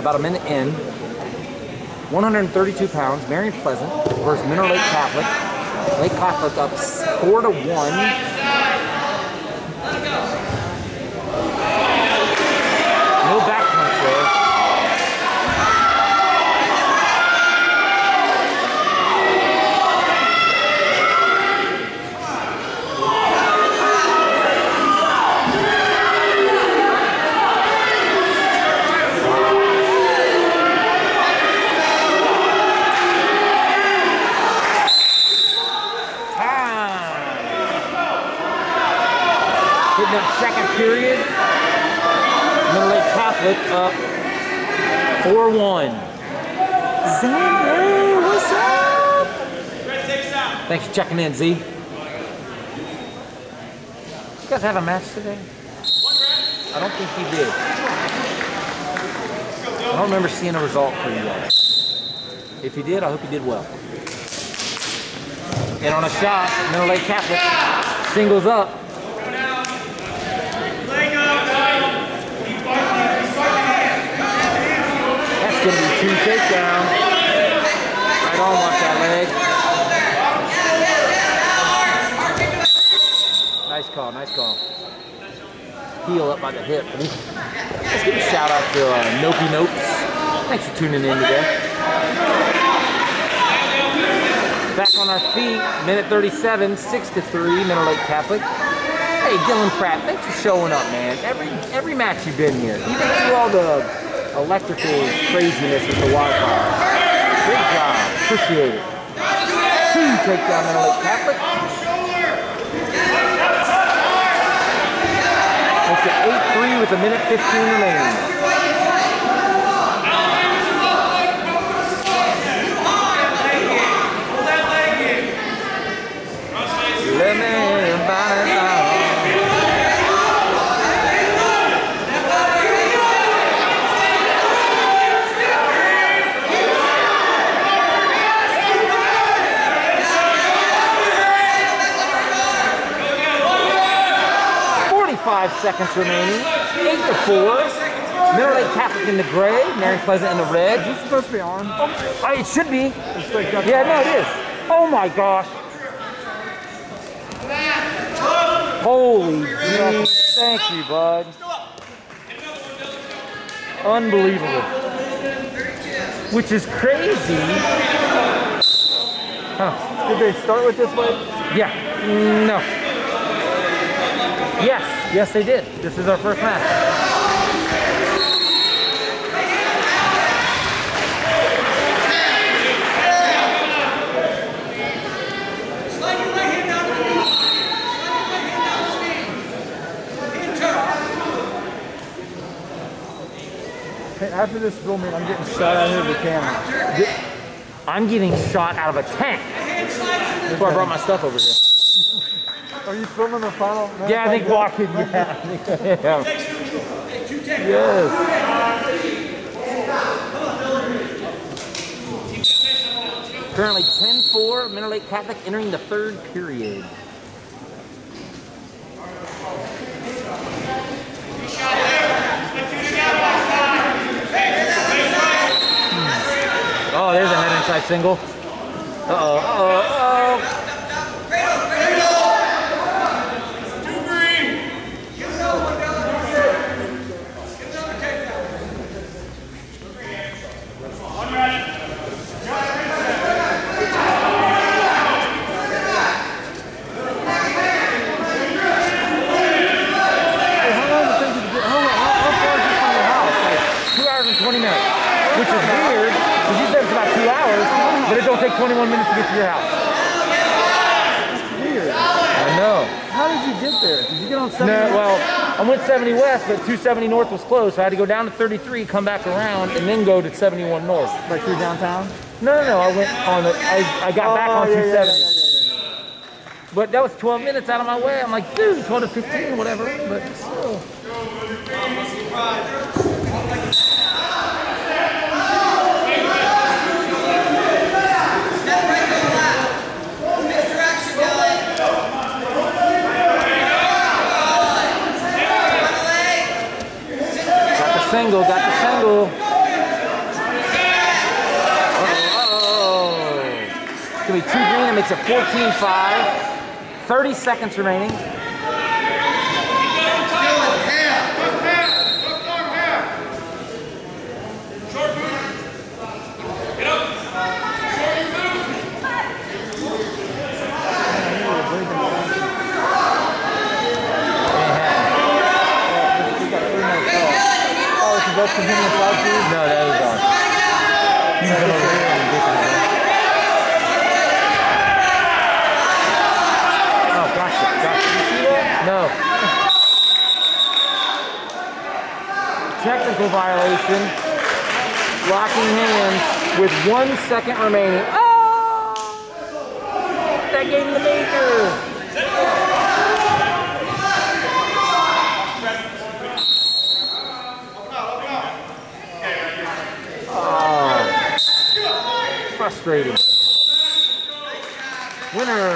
about a minute in. 132 pounds, Marion Pleasant versus Mentor Lake Catholic. Lake Catholic up four to one. No back punch there. Time. Hitting up second period. Mentor Lake Catholic up 4-1. Zane, hey, what's up? Thanks for checking in, Z. You guys have a match today? I don't think he did. I don't remember seeing a result for you guys. If you did, I hope you did well. And on a shot, Mentor Catholic singles up. That's going to be two takedowns. Right on, watch call, nice call. Heel up by the hip. Let's give a shout out to uh, Nopes. Thanks for tuning in today. Back on our feet, minute 37, 6 to 3, Mentor Lake Catholic. Hey, Dylan Pratt, thanks for showing up, man. Every every match you've been here, even through all the electrical craziness with the wildfire. Good job. Appreciate it. Two takedown Mentor Lake Catholic. It 8-3 with a minute 15 remaining. Let me buy it out. Forty-five seconds remaining. Eight to four. Mentor Lake Catholic in the gray, Marion Pleasant in the red. It's supposed to be on. Oh, uh, it should be. Like Yeah, no, it is. Oh my gosh. Holy. Thank you, bud. Unbelievable. Which is crazy. Huh. Did they start with this way? Yeah. No. Yes. Yes, they did. This is our first match. After this film, I'm getting shot out of the camera. I'm getting shot out of a tank. That's why I brought my stuff over here. Are you filming the final? match? Yeah, I think walking. Yeah, I think I am. Yes. Currently 10-4, Mentor Lake Catholic entering the third period. Hmm. Oh, there's a head inside single. Uh-oh, uh-oh, uh-oh. Hey, how long does it take you to get? How, long, how, how far is this from your house? Like, Two hours and 20 minutes, which is weird, because you said it's about two hours, but it don't take 21 minutes to get to your house. weird. I know. How did you get there? Did you get on 70? No, well, I went 70 west, but 270 north was closed, so I had to go down to 33, come back around, and then go to 71 north. like through downtown? No, no, no, I went on the, I, I got back Oh, on yeah, yeah, 270. yeah, yeah, yeah, yeah. But that was 12 minutes out of my way. I'm like, dude, 12 to 15, whatever, but still. Got the single, got the single. Uh-oh. It's gonna be two green, it makes it 14-5. 30 seconds remaining. Five. No, that was. Oh, gotcha, gotcha. No. Technical violation. Locking hands with one second remaining. Oh! That gave the major. Winner,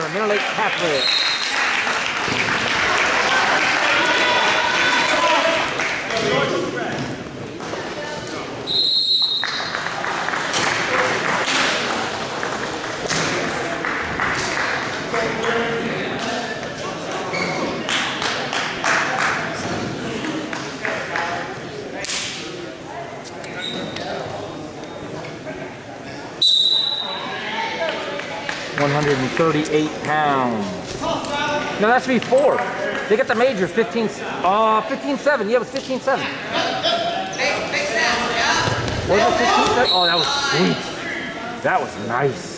Mentor Lake Catholic. One hundred and thirty-eight pounds. No, that's four. They got the major 15 uh 15-7. Yeah, it was 15-7. Was it 15-7? Oh, that was sweet. That was nice.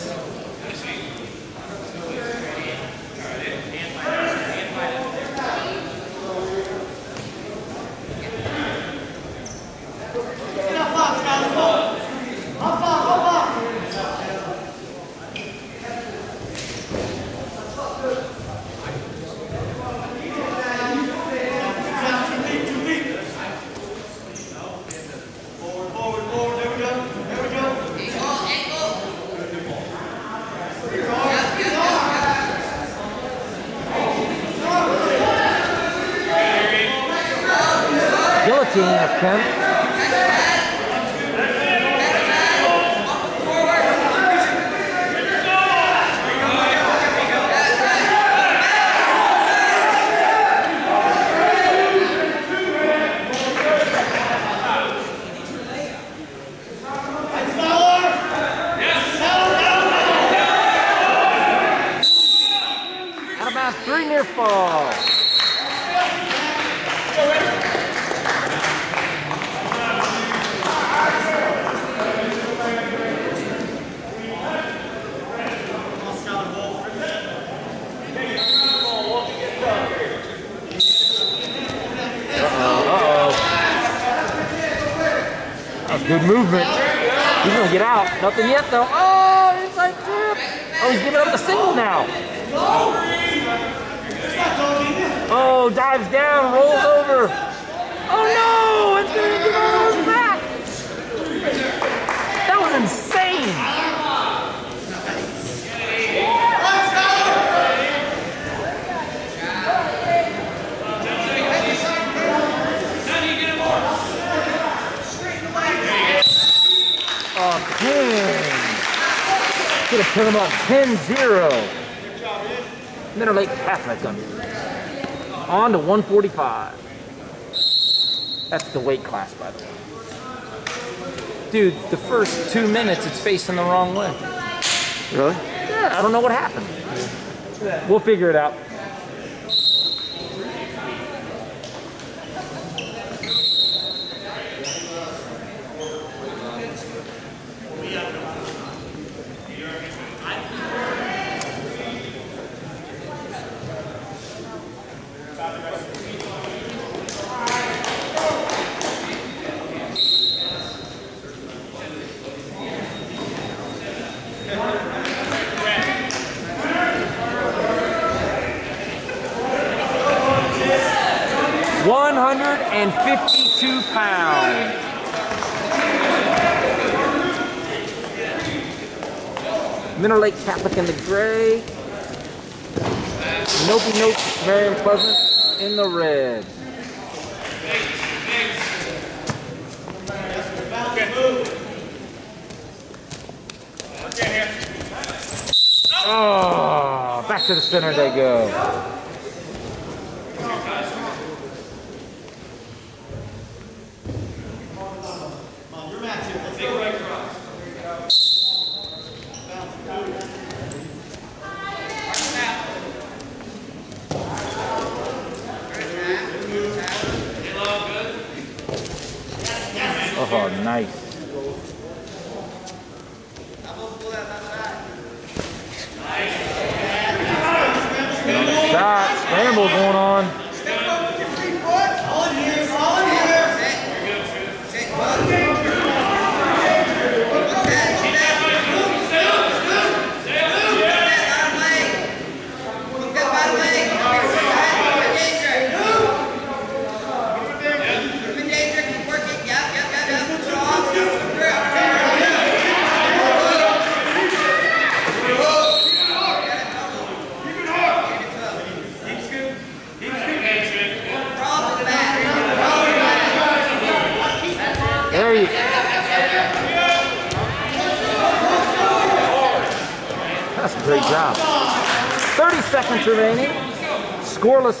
Guillotine of Kemp. Out of bounds, three near fall. Uh-oh. That was good movement. He's gonna get out. Nothing yet though. Oh, inside tip. Oh, he's giving up the single now. Oh, dives down, rolls over. Oh no! It's gonna get all his back. That was insane. Oh, dang. Could have put him up 10-0. Mentor Lake Catholic on, on to 145. That's the weight class, by the way. Dude, the first two minutes, it's facing the wrong way. Really? Yeah, I don't know what happened. We'll figure it out. Mentor Lake Catholic in the gray. Nope, nope, Marion Pleasant in the red. Oh, back to the center they go.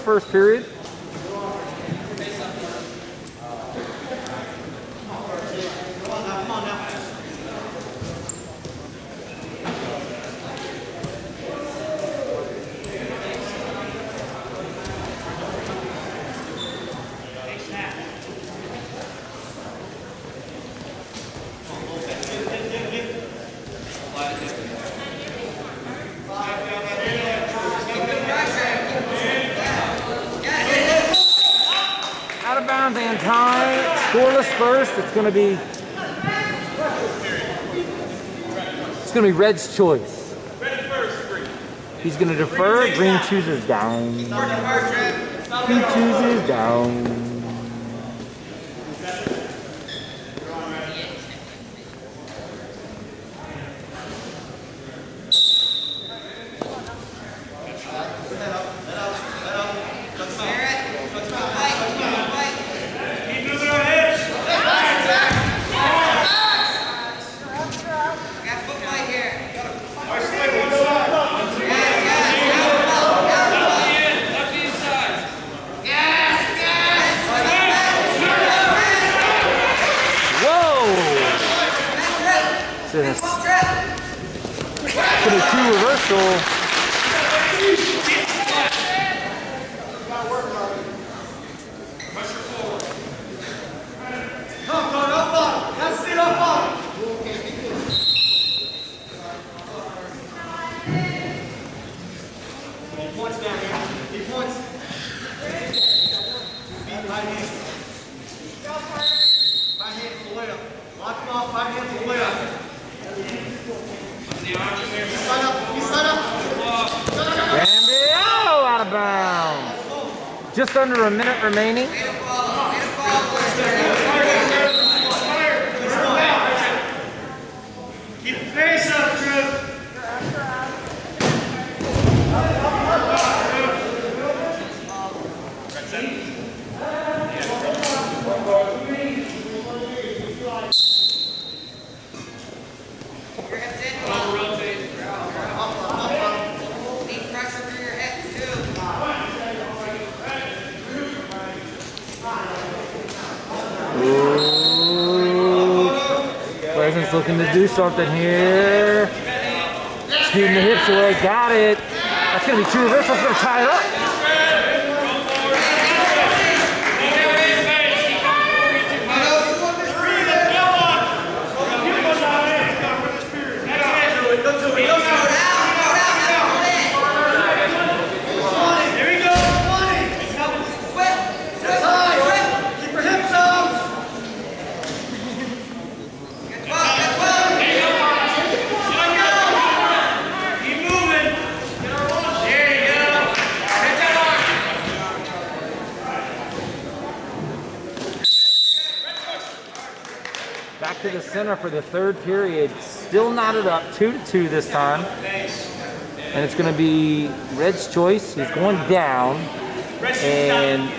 First period. Out of bounds and time. Scoreless first. It's going to be. It's going to be Red's choice. He's going to defer. Green chooses down. He chooses down. Whoa! So this- to the two reversal. Points down here. Eight points. Feet, right hand. Right hand to the layup. Lock him off, right hand to the layup. He's side up, he's side up. Randy, oh, out of bounds. Just under a minute remaining. Keep the pace up, Drew. Need pressure through your hips too. Ooh. Pleasant's looking to do something here. Shooting the hips away, got it. That's gonna be two reversals, gonna tie it up. Here we go, 20. That's high. Keep your hips up. Keep moving. There you go. To the center for the third period. Still knotted up, two to two this time. And it's gonna be Red's choice. He's going down. And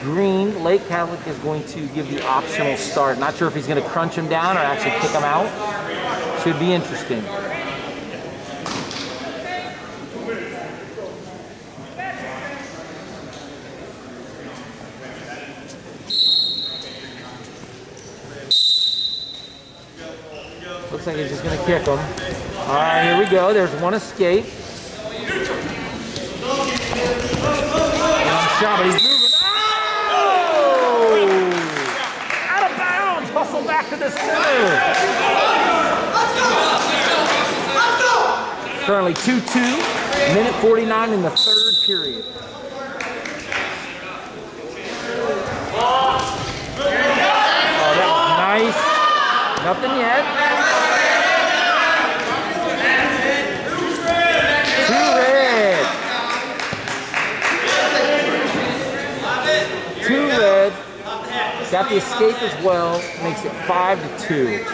Green, Lake Catholic is going to give the optional start. Not sure if he's gonna crunch him down or actually kick him out. Should be interesting. Kick him. All right, here we go. There's one escape. Shot, but he's moving. Oh! Out of bounds. Hustle back to the center. Currently 2-2. Minute 49 in the third period. Oh, that was nice. Nothing yet. Two red. Two red. Got the escape as well. Makes it five to two.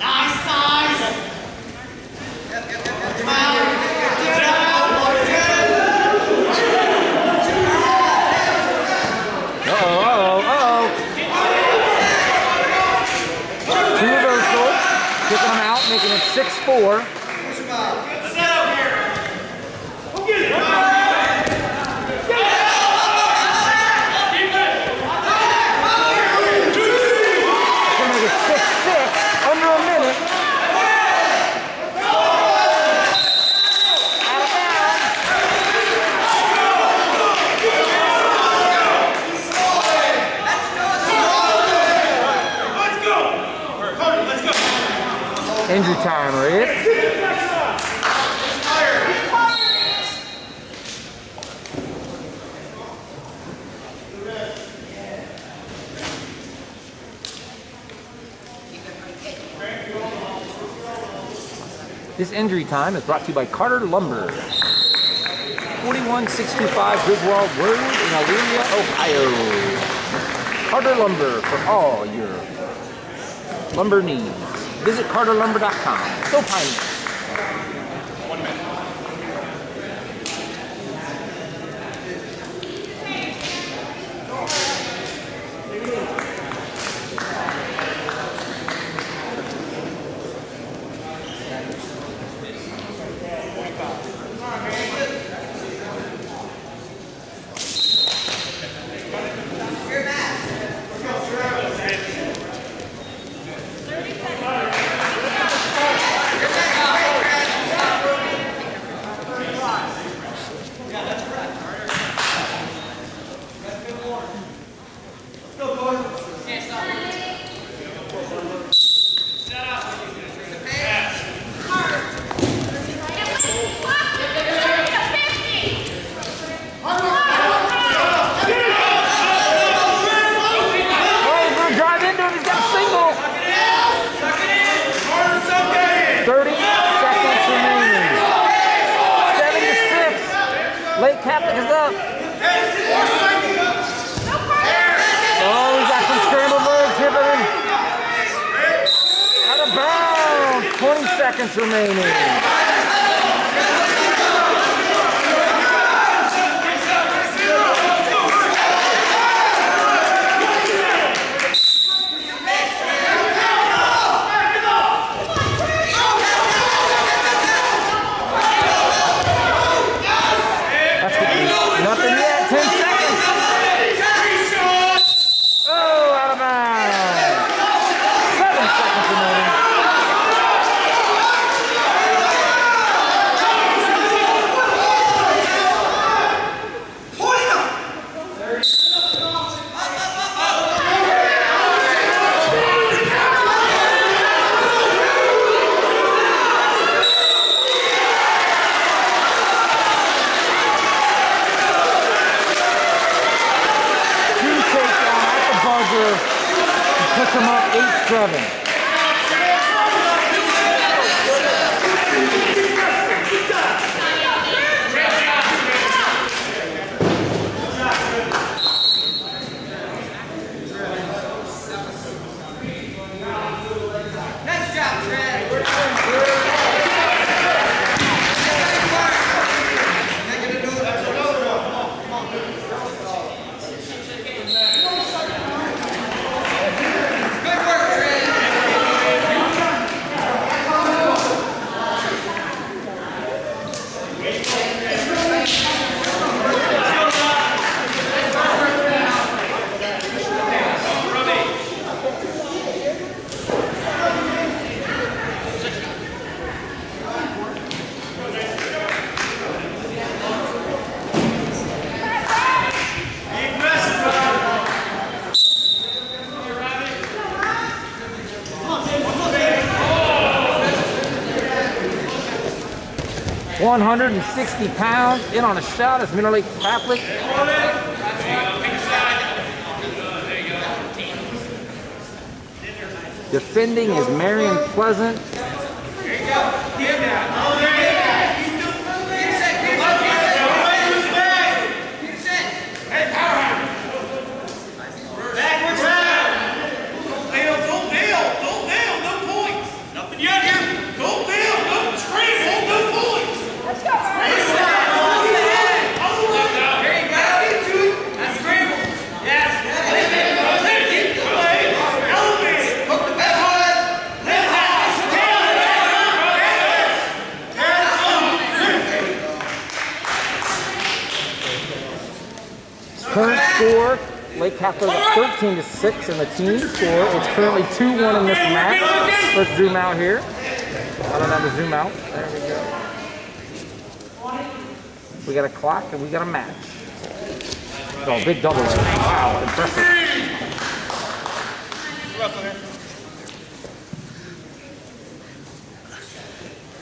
Nice, nice. Uh-oh, uh-oh, uh-oh. Two reversal. Kicking them out, making it 6-4. Gonna make it 6-6, under a minute. Out of bounds. Injury time, Rick. This injury time is brought to you by Carter Lumber. 41625 Griswold Road in Elyria, Ohio. Carter Lumber for all your lumber needs. Visit carterlumber.com. Go Pioneers. 160 pounds, in on a shot is Mentor Catholic. Defending is Marion Pleasant. Don't kneel, don't kneel, no points. Nothing yet here. Don't kneel, don't scramble, no points. Let's go. There you go. That's scramble. Yes. Keep the leg elevated. Hook the best one. Left Current score, Lake Catholic up 13 to 6 in the team score. It's currently 2-1 in this match. Let's zoom out here. I don't have to zoom out. There we go. We got a clock and we got a match. Oh, big double. Wow, impressive.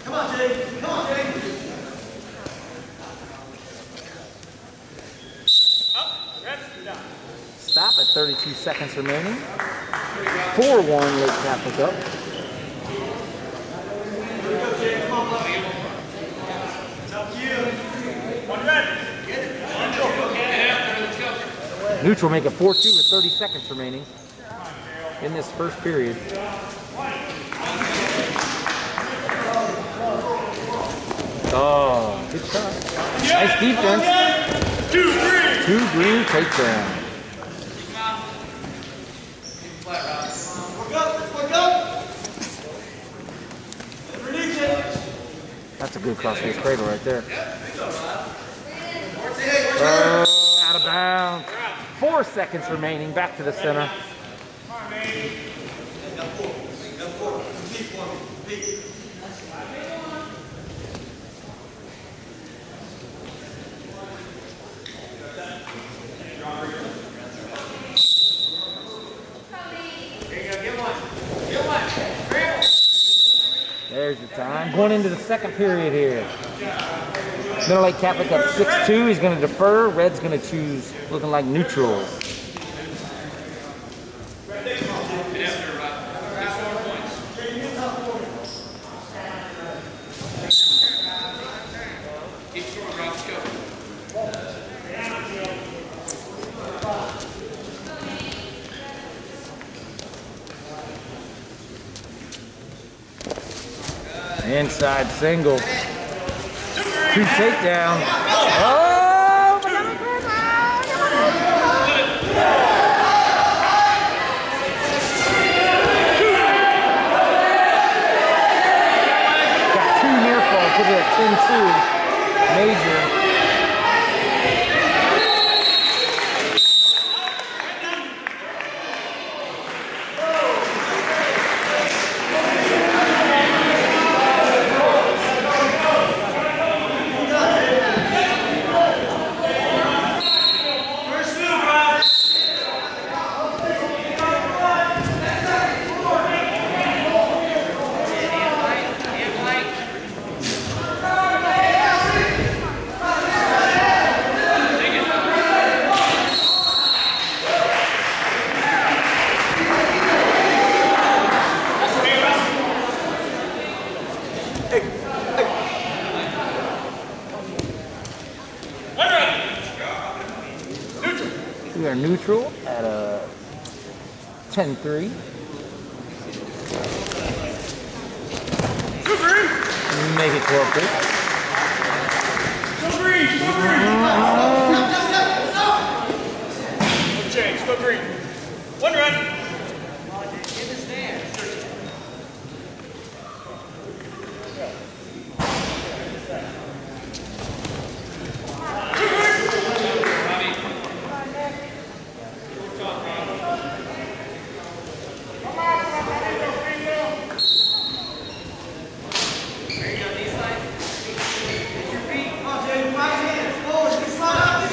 Come on, Jay. Come on, Jay. Stop at 32 seconds remaining. 4-1 Lake Catholic up. Neutral make it 4-2 with 30 seconds remaining in this first period. Oh, good shot. Nice defense. Two, three. Two green takedown. Work up, let's work up. Release it. That's a good crossface cradle right there. Oh, out of bounds. Four seconds remaining. Back to the center. There's the time. Going into the second period here. Mentor Lake Catholic up 6-2. He's going to defer. Red's going to choose looking like neutral. Inside single. Two takedown. Oh!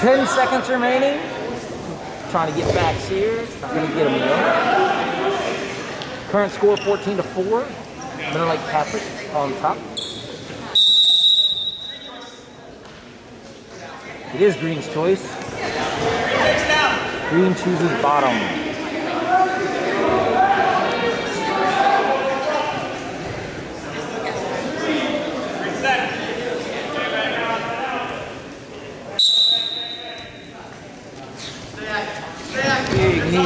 10 seconds remaining. Trying to get back here. Going to get them. Current score 14 to 4. Mentor Lake Catholic on top. It is Green's choice. Green chooses bottom.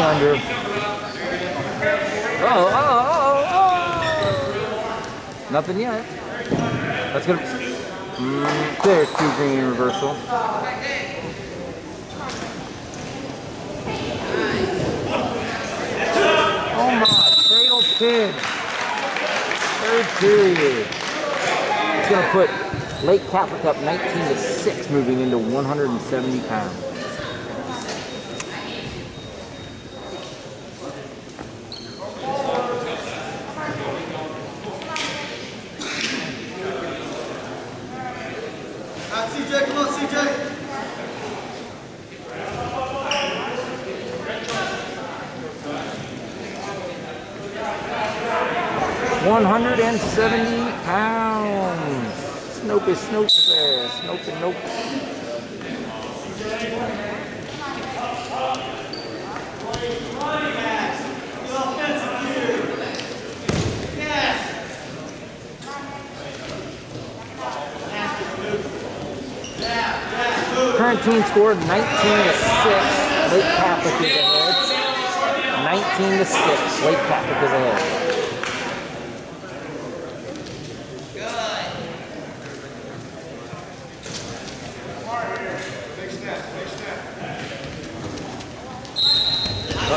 Under. Oh, oh, oh, oh. Nothing yet. That's gonna. Mm, there's two green reversal. Oh my, cradle pin. Third period. It's gonna put Lake Catholic up 19 to 6, moving into 170 pounds. 17 scored 19 to 6. Lake Catholic is ahead. 19 to 6. Lake Catholic is ahead.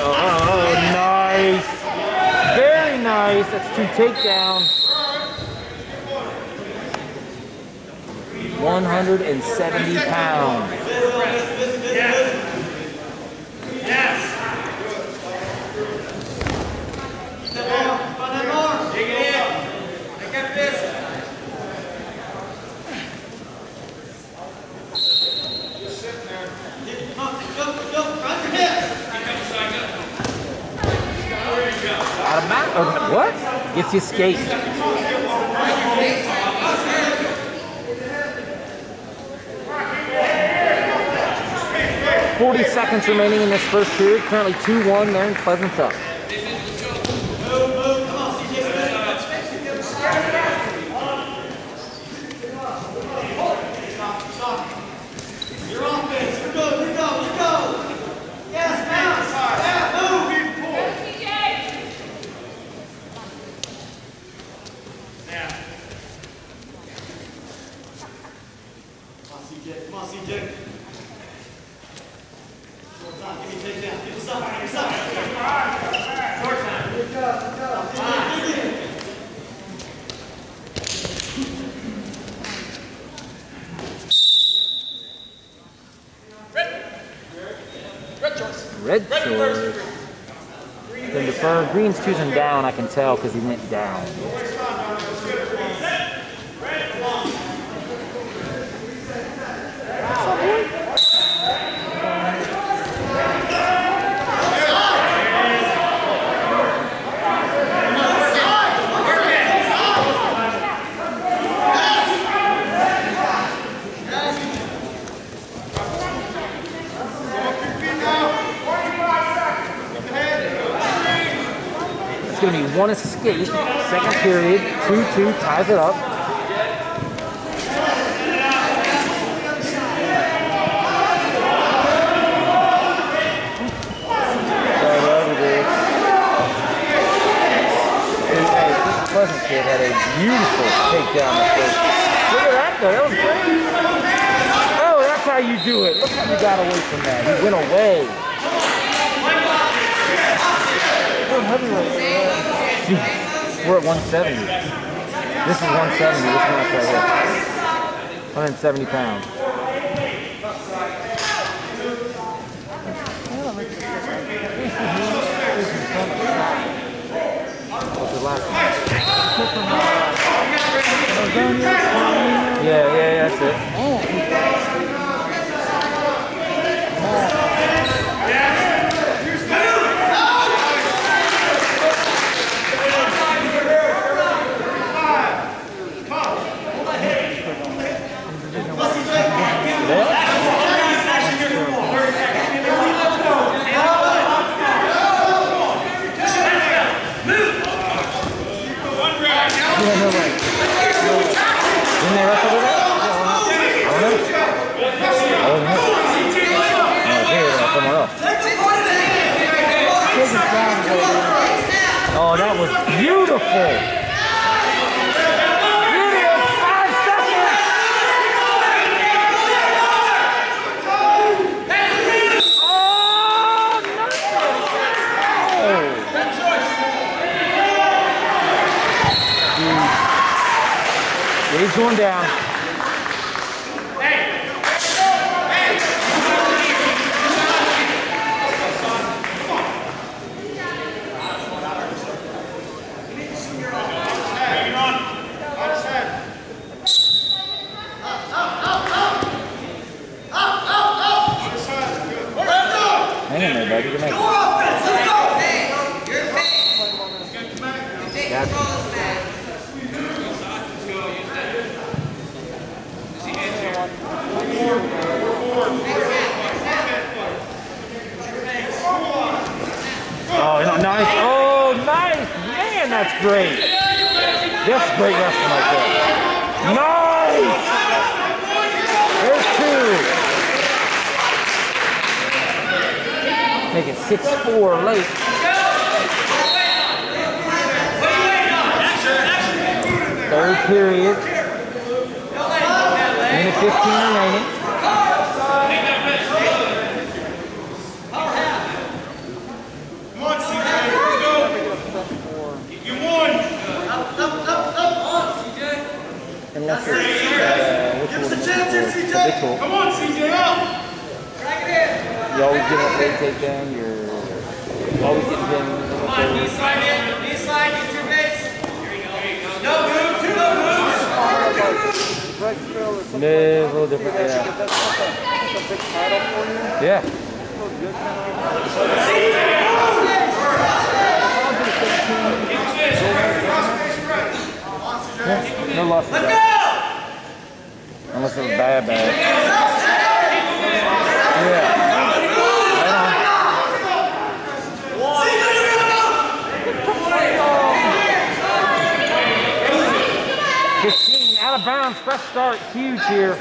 Oh, nice. Very nice. That's two takedowns. This first period. Currently 2-1 there in Pleasant on. Come on, CJ. Short time. Give me takedown. Give us up. Give us up. Short time. Good job. Good job. Dig in, dig in. Red shorts. Then defer. Green's choosing down, I can tell, because he went down. One escape. Second period. 2-2 ties it up. Whatever it is. Hey, hey, this Pleasant kid had a beautiful takedown. Look at that though, that was great. Oh, that's how you do it. Look how you got away from that. He went away. Oh, heavyweight. We're at 170. This is 170, this match right here. 170 pounds. What's the last one? Yeah, yeah, yeah, that's it. Yeah. Beautiful. Seconds. Oh, he's going down. Hang in there, buddy. Good night. More offense, let's go! Gotcha. Oh, no, nice. Oh, nice. Man, that's great. That's great wrestling right there. Nice. There's two. Make it 6-4 late. Third period. Minute 15 remaining. Come on, CJ. Let's go. You won. Up, up, up, up, on, CJ. Give us a chance? CJ. Come on, CJ. Up. Drag it in. You always get a late takedown. You're always getting pinned. Come on, knee slide in, knee slide, get your base. No moves, no moves. Something a little different, yeah. Yeah. Yeah. No loss. Let's go! Unless it was bad, bad. Yeah. Right CJ, you're gonna go! on. 15 out of bounds. Fresh start. Huge here.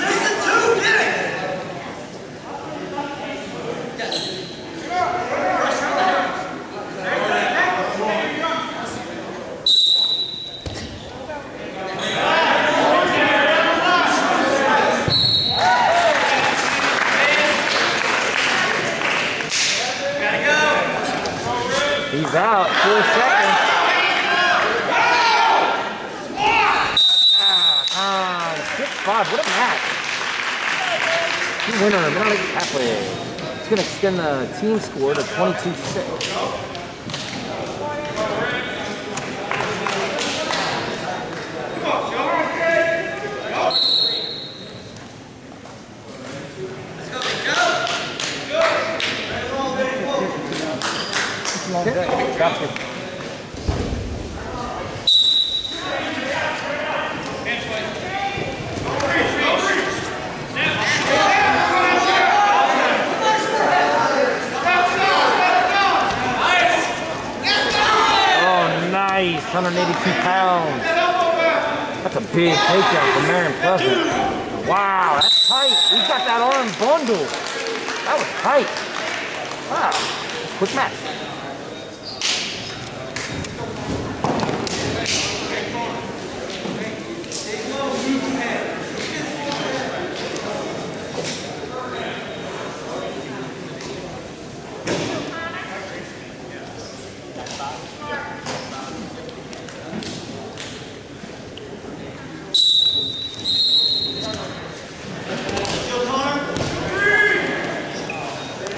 Jason, two, get it! He's out. Four seconds. Ah, ah, six five. What a match. Two winner. Minor League halfway. It's the uh, team score to 22-6. Long day. Gotcha. Oh, nice. 182 pounds. That's a big takedown from Marion Pleasant. Wow, that's tight. He got that arm bundled. That was tight. Wow. Quick match.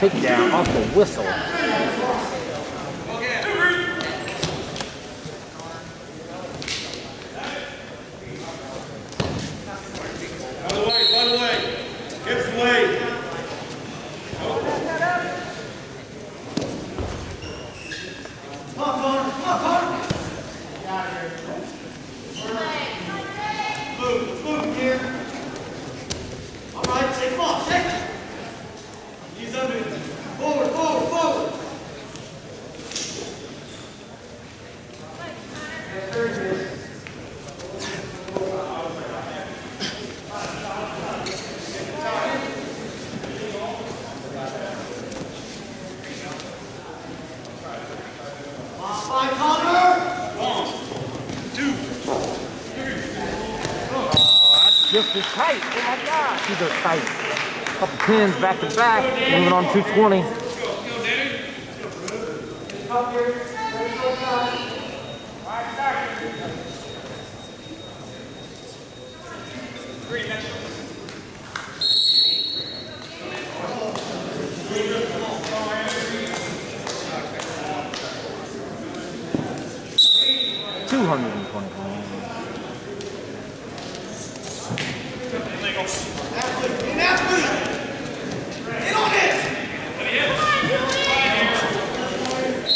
Takedown off the whistle. By the way, by the way. Hips away. Come on, Connor, come on, Connor. Move, let's move here. All right, say, come on, shake it. Knees under, forward, forward, forward. Five Connor. Just as tight. Oh my gosh, these are tight. Couple pins back to back. Moving on 220. Two hundred and twenty pounds. Athlete. An athlete. Get on it.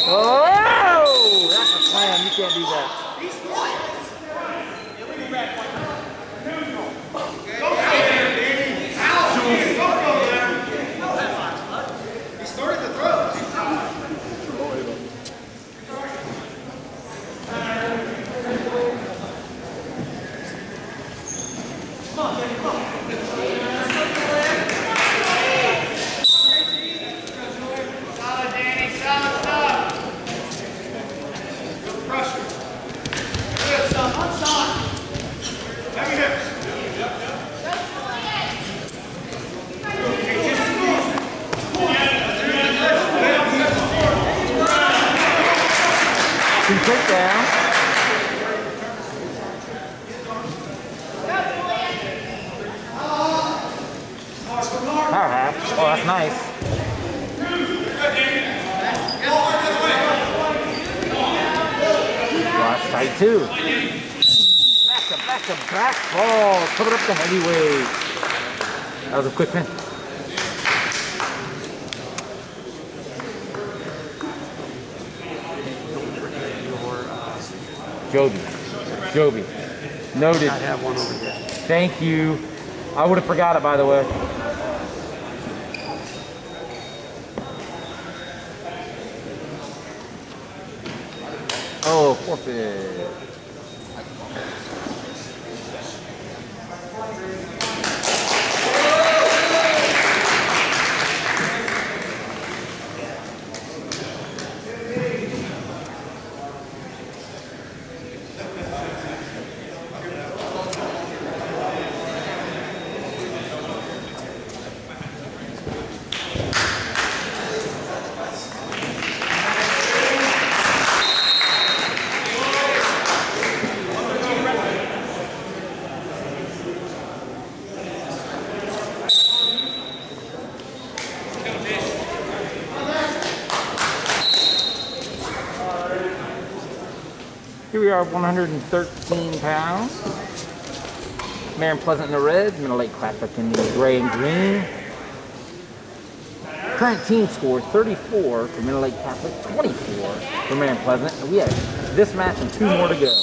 Oh! That's a slam. You can't do that. He's one. He started the throw. Solid, Danny. Solid stuff. Good pressure. Good stuff. On side. Heavy hips. Two takedown. Power half. Oh, that's nice. Oh, that's tight too. Back to back to back fall. Cover up the heavyweight. That was a quick pin. Joby. Joby. Noted. I have one over here. Thank you. I would have forgot it, by the way. Oh, forfeit. Are, 113 pounds. Marion Pleasant in the red, Mentor Lake Catholic in the gray and green. Current team score 34 for Mentor Lake Catholic, 24 for Marion Pleasant. And we have this match and two more to go.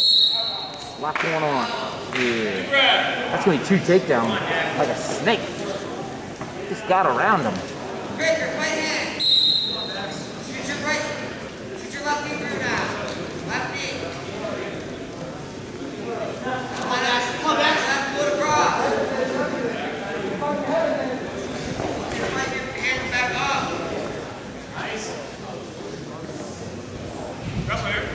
Lots going on. Yeah. That's going to be two takedowns like a snake. Just got around him. Break your right hand. Shoot your right. Shoot your left knee through now. Left knee. Come on, Ash. Come back. Left foot across. Right hand back up. Drop there.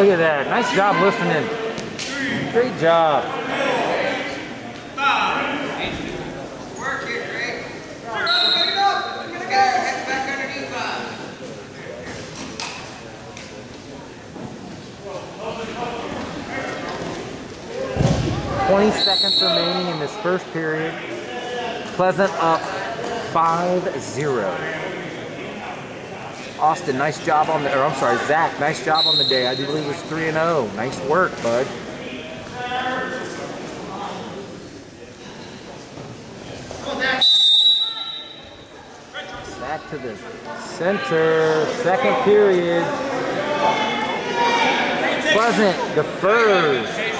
Look at that. Nice job listening. Great job. 20 seconds remaining in this first period. Pleasant up 5-0. Austin, nice job on the, or I'm sorry, Zach, nice job on the day. I do believe it was 3 and 0. Nice work, bud. Back to the Center, second period. Pleasant defers.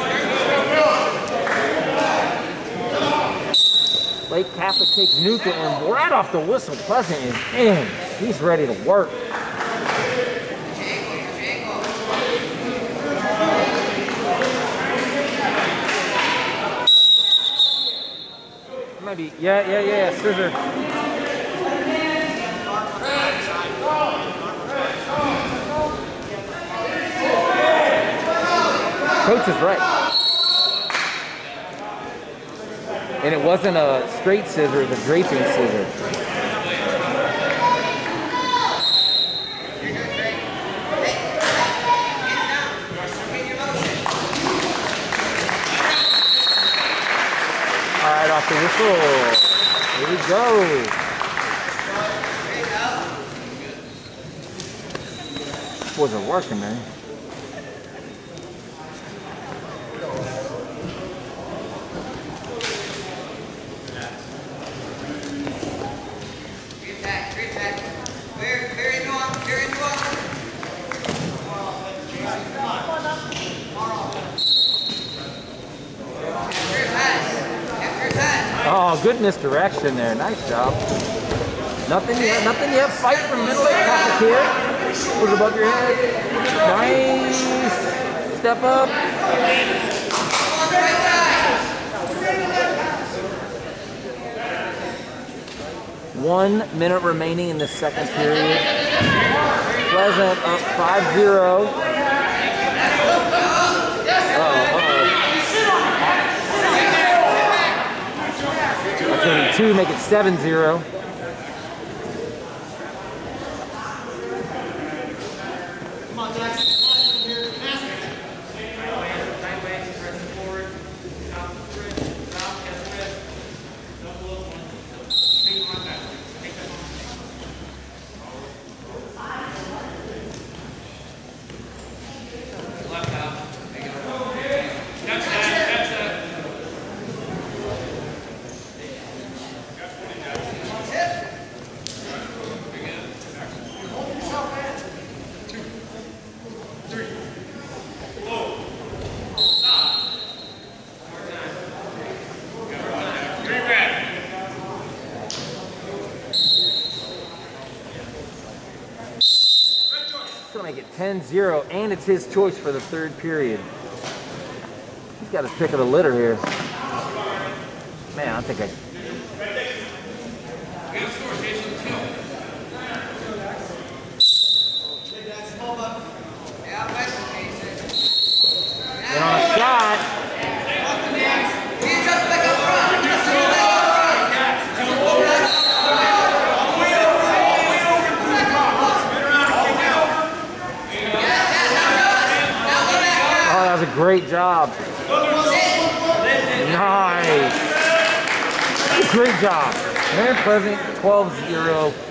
Lake Catholic takes Newton and right off the whistle, Pleasant is in. He's ready to work. Yeah, yeah, yeah, scissor. Coach is right. And it wasn't a straight scissor, it was a draping scissor. You're doing great. Hey, hands down. Get your motion. Whistle. Here we go. Wasn't working, man. Three attack, three attack. Clear, clear into him, clear into him. After his pass, after his pass. Good misdirection there. Nice job. Nothing yet. Nothing yet. Fight from middle here. Put it above your head. Nice. Step up. One minute remaining in the second period. Pleasant up 5-0. Uh-oh, uh-oh. That's gonna two, make it 7-0. 10-0, and it's his choice for the third period. He's got his pick of the litter here. Man, I think I Yeah, West, Jason. get on a shot. You just back up front. Just a little back up front. Oh, that was a great job. Nice. Great job. Pleasant, 12-0.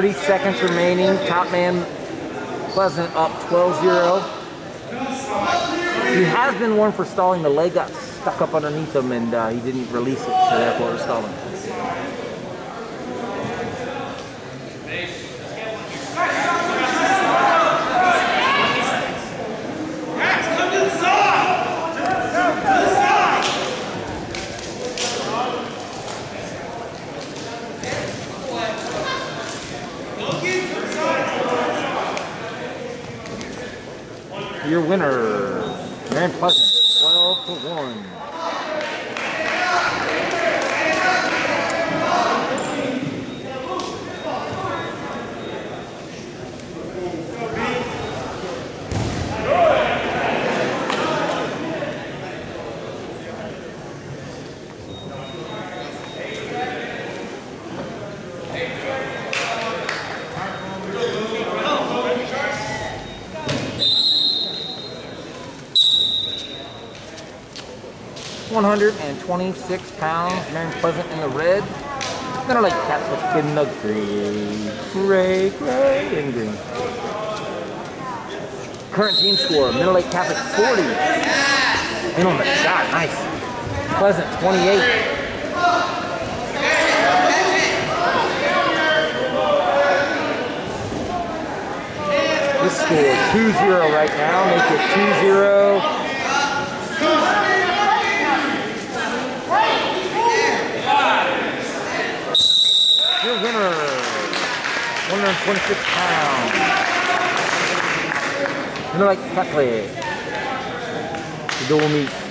30 seconds remaining. Top man Pleasant up 12-0. He has been warned for stalling. The leg got stuck up underneath him and uh, he didn't release it, so therefore it's stalling. 26 pounds, Marion Pleasant in the red. Then I like cats with in the gray, gray, gray, and green. Current team score, Mentor Lake Catholic 40. In on the shot, nice. Pleasant 28. This score 2-0 right now, make it 2-0. 126 pounds. Mentor Lake Catholic. The dual meet.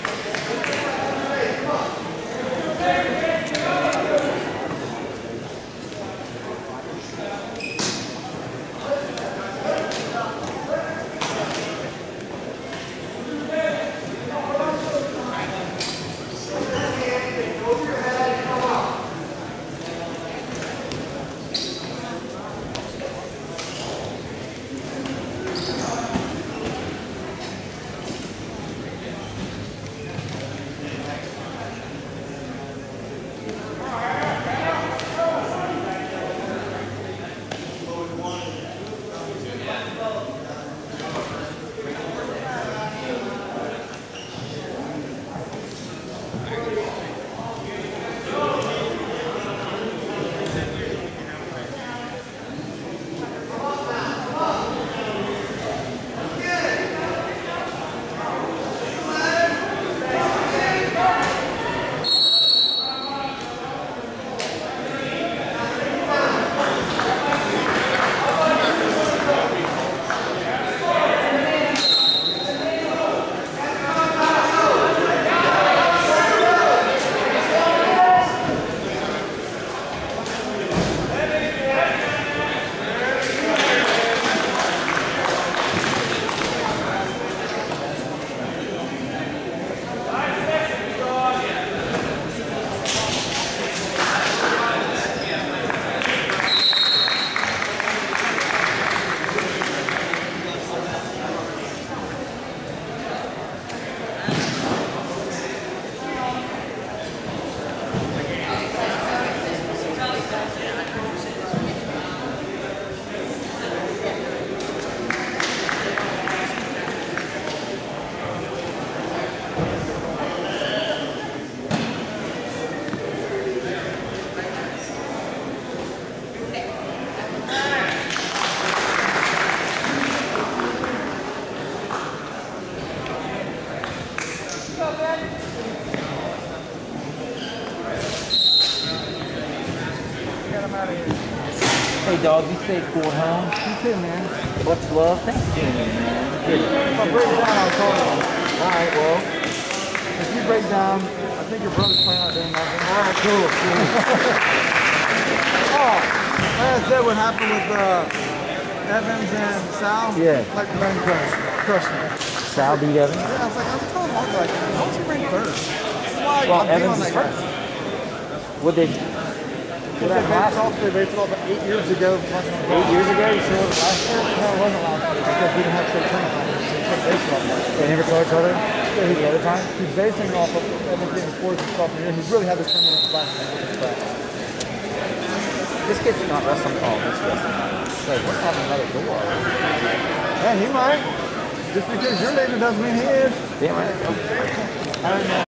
Hey dog, you stay cool home. You too, man. Much love. Thank here, man. If I break down, I'll call you. All right, well, if you break down, I think your brother's playing out there. Nothing. All right, cool. cool. oh, like I said, what happened with uh, Evans and Sal? Yeah. Like the main crush, crushed me. Sal beat Evans. Yeah, I was like, I was telling Mark, like, how was he ranked third? Why Well, Evans is first. What did Because they based off, they off of eight years ago. eight years ago? You sure it was last year? No, it wasn't last year because we didn't have state tournament finals. So couldn't base off that. They never saw each other the other time. He's basing it off of Evans getting scores and stuff, and he really had the tournament last year. This kid's not wrestling. Oh, this wrestling. Wait, what's having another door? Yeah, he might. Just because you're leaving doesn't mean he is. Damn right. I don't know.